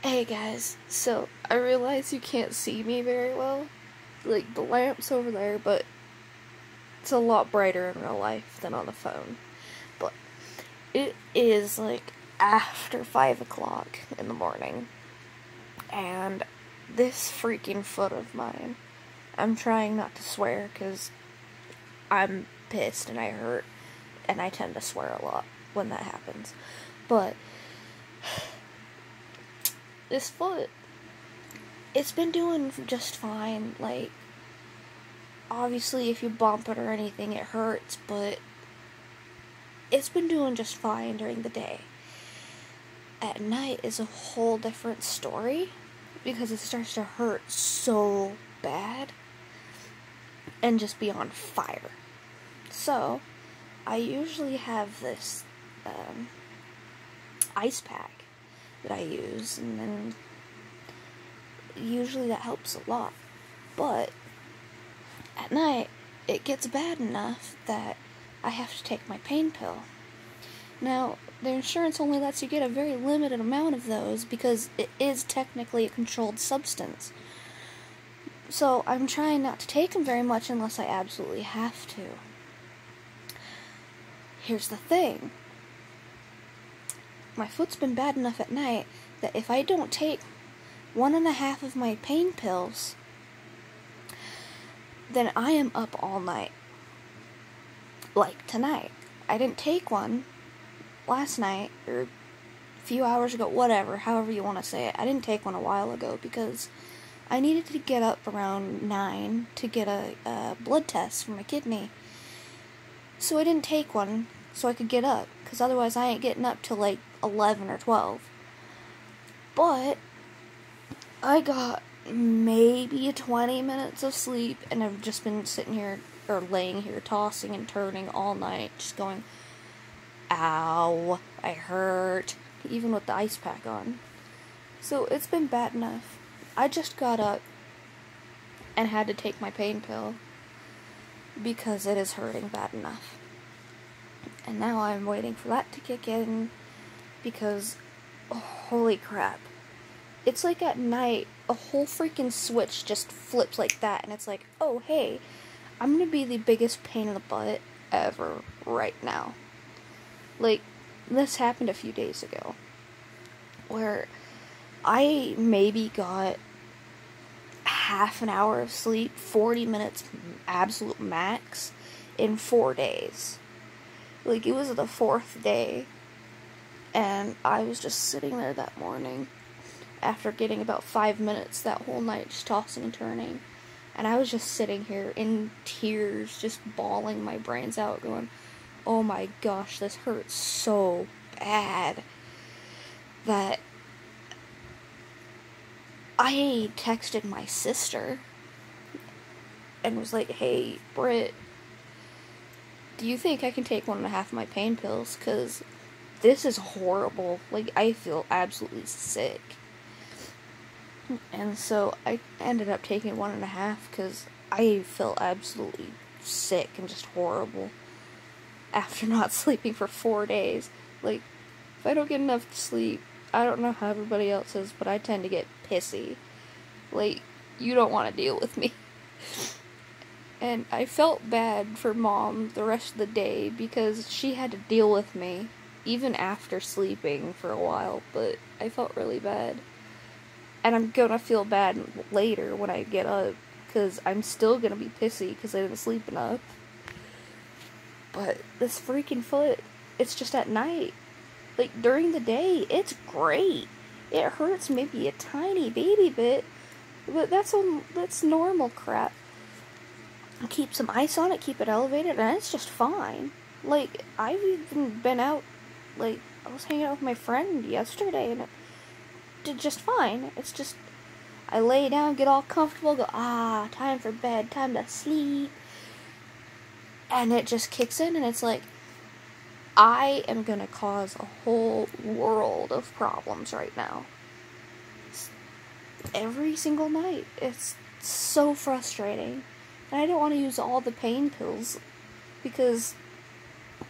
Hey guys, so I realize you can't see me very well. Like the lamp's over there, but it's a lot brighter in real life than on the phone. But it is like after five o'clock in the morning. And this freaking foot of mine, I'm trying not to swear because I'm pissed and I hurt, and I tend to swear a lot when that happens. But this foot, it's been doing just fine. Like, obviously, if you bump it or anything, it hurts, but it's been doing just fine during the day. At night is a whole different story because it starts to hurt so bad and just be on fire. So, I usually have this um, ice pack that I use, and then usually that helps a lot. But at night, it gets bad enough that I have to take my pain pill. Now, the insurance only lets you get a very limited amount of those because it is technically a controlled substance. So I'm trying not to take them very much unless I absolutely have to. Here's the thing my foot's been bad enough at night that if I don't take one and a half of my pain pills, then I am up all night. Like tonight. I didn't take one last night or a few hours ago, whatever, however you want to say it. I didn't take one a while ago because I needed to get up around 9 to get a, a blood test for my kidney. So I didn't take one so I could get up because otherwise I ain't getting up till like 11 or 12. But I got maybe 20 minutes of sleep and I've just been sitting here or laying here tossing and turning all night just going ow I hurt even with the ice pack on. So it's been bad enough. I just got up and had to take my pain pill because it is hurting bad enough. And now I'm waiting for that to kick in because holy crap. It's like at night, a whole freaking switch just flips like that, and it's like, oh hey, I'm gonna be the biggest pain in the butt ever right now. Like, this happened a few days ago, where I maybe got half an hour of sleep, 40 minutes absolute max, in four days. Like, it was the fourth day and I was just sitting there that morning after getting about five minutes that whole night just tossing and turning. And I was just sitting here in tears, just bawling my brains out, going, Oh my gosh, this hurts so bad that I texted my sister and was like, Hey, Britt, do you think I can take one and a half of my pain pills? Because this is horrible. Like, I feel absolutely sick. And so I ended up taking one and a half because I felt absolutely sick and just horrible after not sleeping for four days. Like, if I don't get enough sleep, I don't know how everybody else is, but I tend to get pissy. Like, you don't want to deal with me. And I felt bad for mom the rest of the day because she had to deal with me even after sleeping for a while, but I felt really bad. And I'm gonna feel bad later when I get up, because I'm still gonna be pissy because I didn't sleep enough. But this freaking foot, it's just at night. Like, during the day, it's great. It hurts maybe a tiny baby bit, but that's, a, that's normal crap. Keep some ice on it, keep it elevated, and it's just fine. Like, I've even been out like I was hanging out with my friend yesterday and it did just fine. It's just I lay down, get all comfortable, go ah, time for bed, time to sleep. And it just kicks in and it's like I am going to cause a whole world of problems right now. It's every single night. It's so frustrating. And I don't want to use all the pain pills because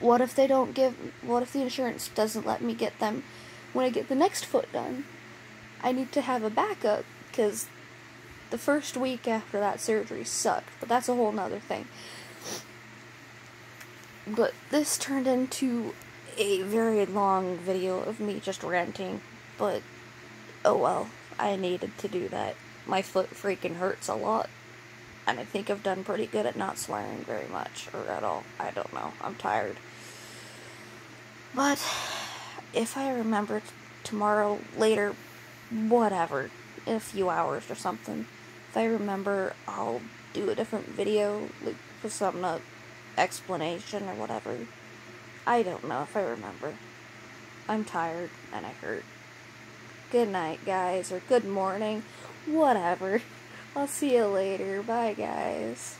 what if they don't give, what if the insurance doesn't let me get them when I get the next foot done? I need to have a backup because the first week after that surgery sucked, but that's a whole nother thing. But this turned into a very long video of me just ranting, but oh well, I needed to do that. My foot freaking hurts a lot, and I think I've done pretty good at not swearing very much, or at all. I don't know. I'm tired. But if I remember tomorrow, later, whatever, in a few hours or something, if I remember, I'll do a different video, like, with some uh, explanation or whatever. I don't know if I remember. I'm tired and I hurt. Good night, guys, or good morning, whatever. I'll see you later. Bye, guys.